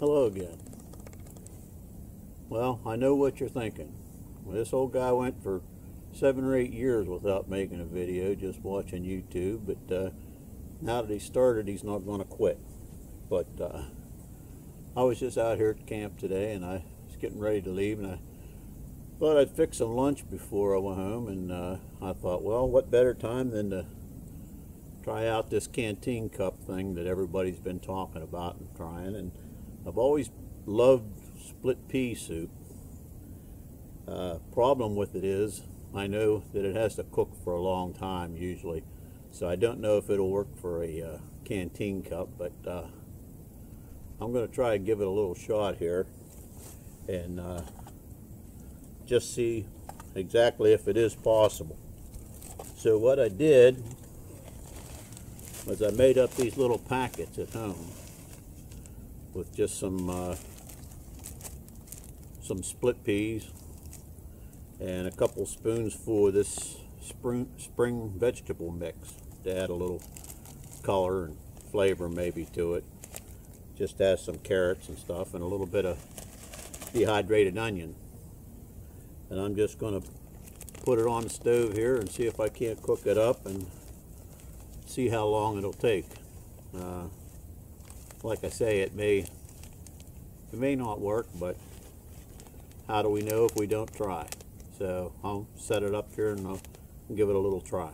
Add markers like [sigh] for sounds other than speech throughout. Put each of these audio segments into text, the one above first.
Hello again. Well, I know what you're thinking. Well, this old guy went for seven or eight years without making a video, just watching YouTube, but uh, now that he started, he's not going to quit. But uh, I was just out here at camp today, and I was getting ready to leave, and I thought I'd fix some lunch before I went home, and uh, I thought, well, what better time than to try out this canteen cup thing that everybody's been talking about and trying, and I've always loved split pea soup. Uh, problem with it is I know that it has to cook for a long time usually, so I don't know if it'll work for a uh, canteen cup, but uh, I'm going to try and give it a little shot here and uh, just see exactly if it is possible. So what I did was I made up these little packets at home with just some uh, some split peas and a couple spoons of this spring, spring vegetable mix to add a little color and flavor maybe to it. Just add some carrots and stuff and a little bit of dehydrated onion. And I'm just going to put it on the stove here and see if I can't cook it up and see how long it'll take. Uh, like I say, it may it may not work, but how do we know if we don't try? So I'll set it up here and I'll give it a little try.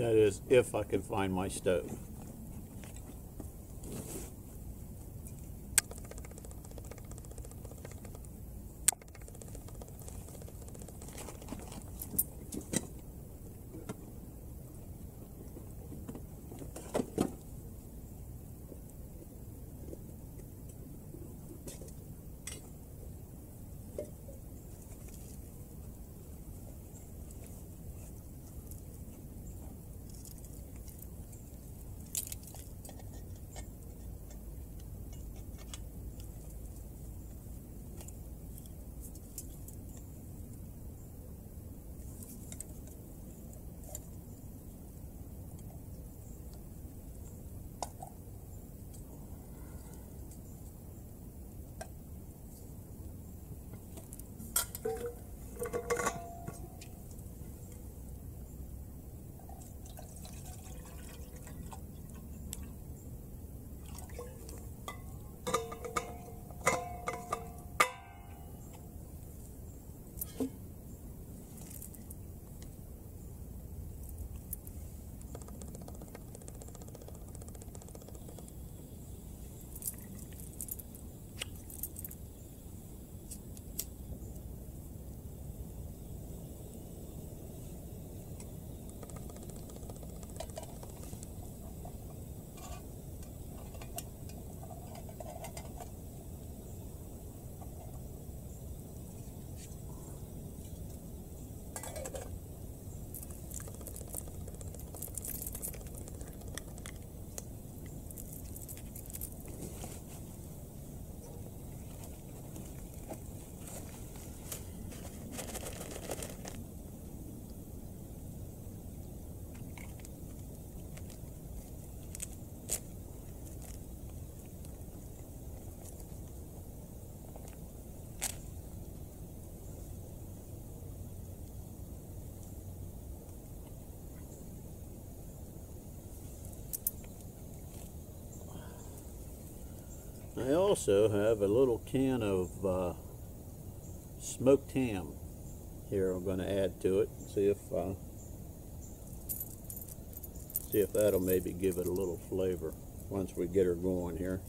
That is, if I can find my stove. I also have a little can of uh, smoked ham here I'm going to add to it see if uh, see if that'll maybe give it a little flavor once we get her going here.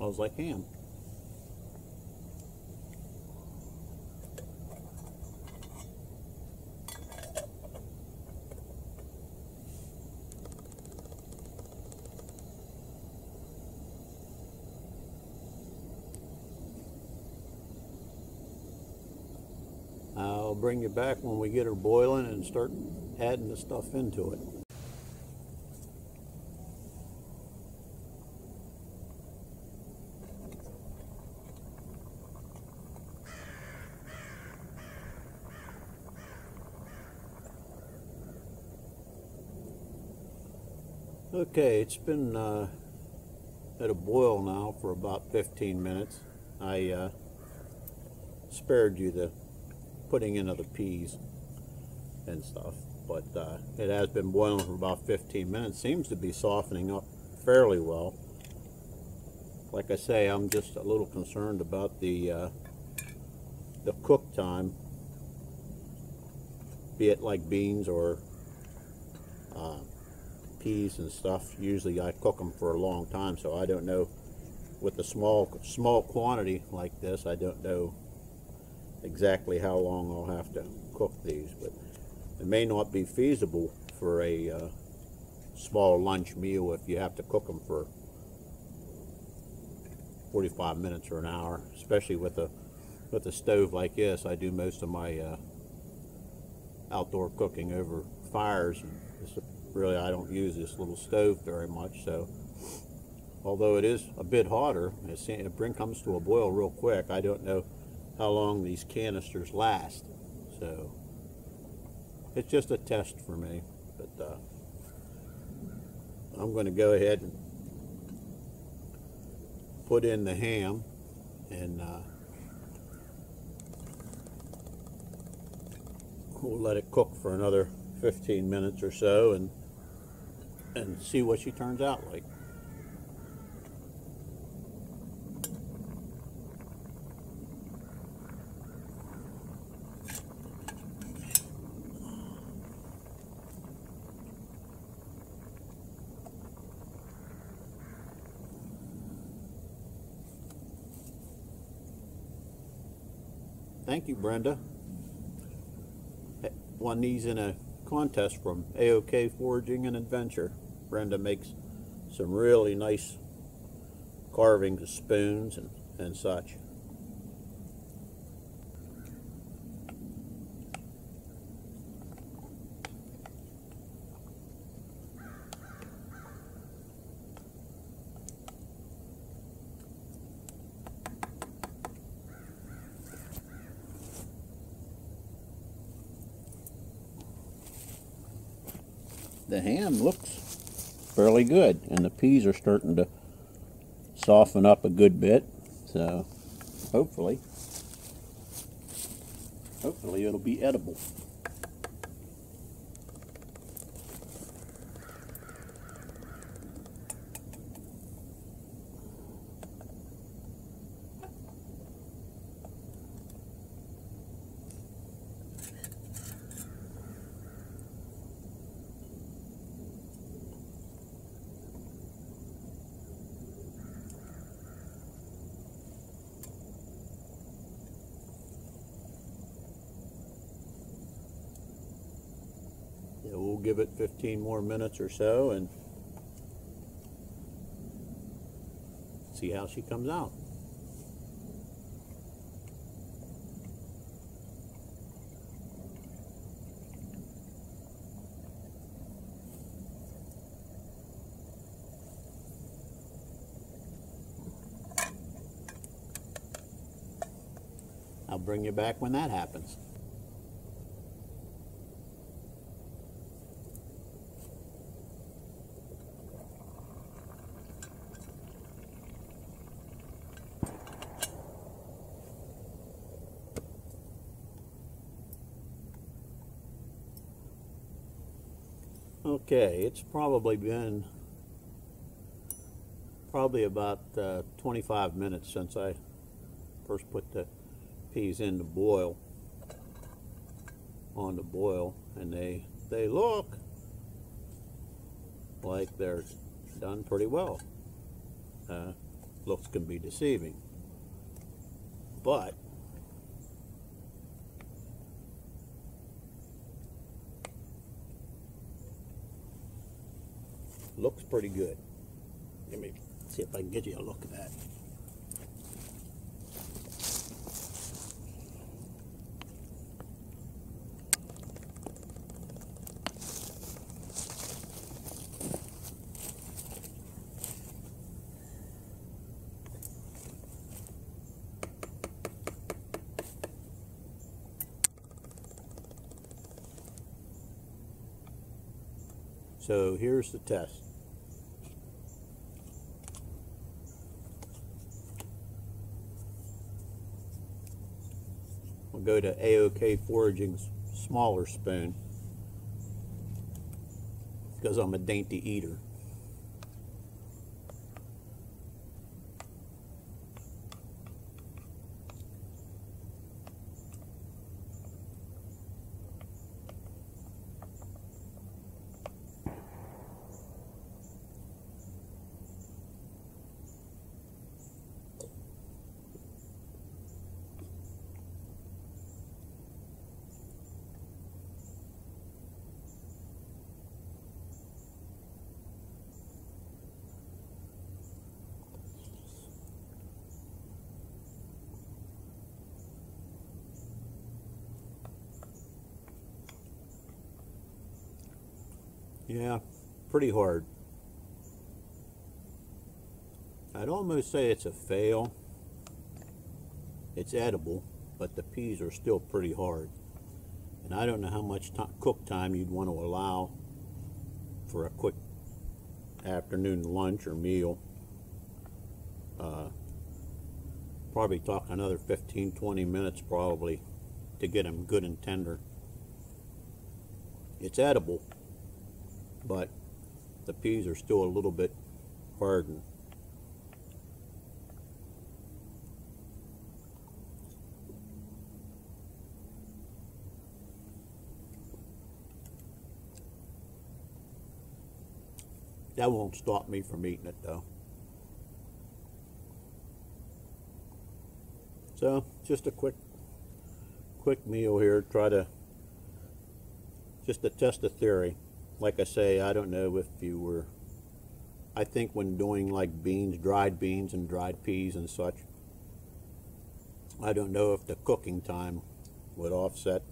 Smells like ham. I'll bring you back when we get her boiling and start adding the stuff into it. Okay, it's been uh, at a boil now for about 15 minutes. I uh, spared you the putting in of the peas and stuff, but uh, it has been boiling for about 15 minutes. Seems to be softening up fairly well. Like I say, I'm just a little concerned about the uh, the cook time, be it like beans or uh, peas and stuff. Usually I cook them for a long time, so I don't know. With the small small quantity like this, I don't know exactly how long I'll have to cook these, but it may not be feasible for a uh, small lunch meal if you have to cook them for 45 minutes or an hour, especially with a with a stove like this. I do most of my uh, outdoor cooking over fires. Really, I don't use this little stove very much, so although it is a bit hotter, it, comes to a boil real quick. I don't know how long these canisters last, so it's just a test for me. But uh, I'm going to go ahead and put in the ham and uh, we'll let it cook for another 15 minutes or so and and see what she turns out like. Thank you, Brenda. One these in a contest from AOK Foraging and Adventure. Brenda makes some really nice carvings of spoons and, and such. The ham looks fairly good and the peas are starting to soften up a good bit so hopefully hopefully it'll be edible we'll give it 15 more minutes or so and see how she comes out. I'll bring you back when that happens. Okay, it's probably been probably about uh, 25 minutes since I first put the peas in to boil on the boil and they they look like they're done pretty well uh, looks can be deceiving. But looks pretty good. Let me see if I can get you a look at that. So here's the test. We'll go to AOK Foraging's smaller spoon because I'm a dainty eater. Yeah, pretty hard. I'd almost say it's a fail. It's edible, but the peas are still pretty hard. And I don't know how much cook time you'd want to allow for a quick afternoon lunch or meal. Uh, probably talk another 15, 20 minutes probably to get them good and tender. It's edible, but the peas are still a little bit hardened. That won't stop me from eating it though. So, just a quick quick meal here, try to just to test the theory like I say, I don't know if you were. I think when doing like beans, dried beans and dried peas and such, I don't know if the cooking time would offset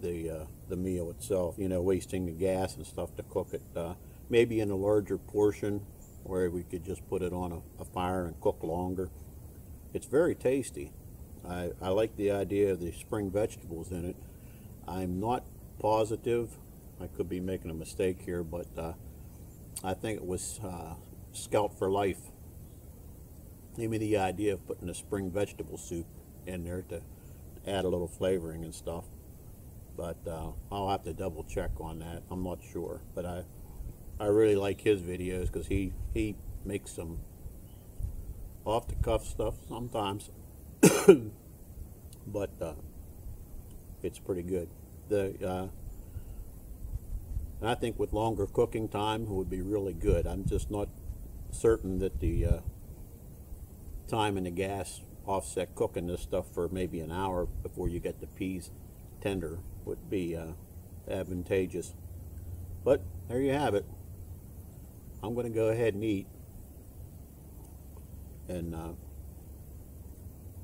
the uh, the meal itself. You know, wasting the gas and stuff to cook it. Uh, maybe in a larger portion, where we could just put it on a, a fire and cook longer. It's very tasty. I, I like the idea of the spring vegetables in it. I'm not positive. I could be making a mistake here, but uh, I think it was uh, Scout for Life. Gave me the idea of putting a spring vegetable soup in there to add a little flavoring and stuff. But uh, I'll have to double check on that. I'm not sure, but I I really like his videos because he he makes some off the cuff stuff sometimes, [coughs] but uh, it's pretty good the uh, I think with longer cooking time it would be really good. I'm just not certain that the uh, time and the gas offset cooking this stuff for maybe an hour before you get the peas tender would be uh, advantageous. But there you have it. I'm going to go ahead and eat. And uh,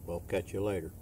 we'll catch you later.